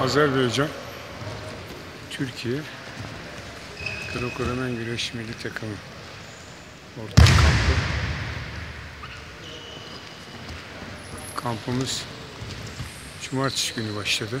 Azerbaycan, Türkiye, Kırıkkalemen Güreş Milli Takımı ortak kampı. Kampımız Cumartesi günü başladı.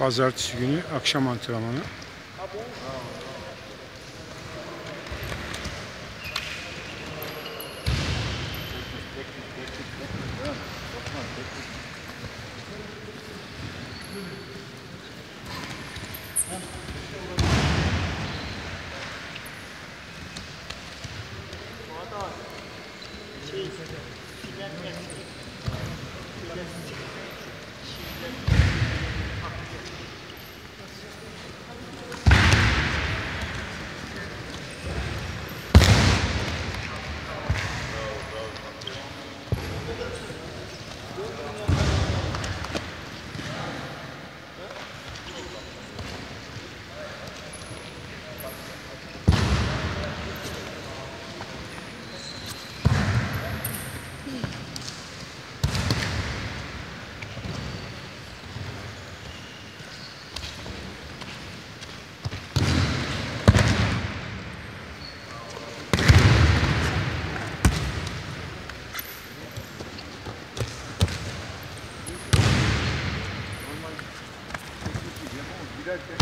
Pazartesi günü akşam antrenmanı. that.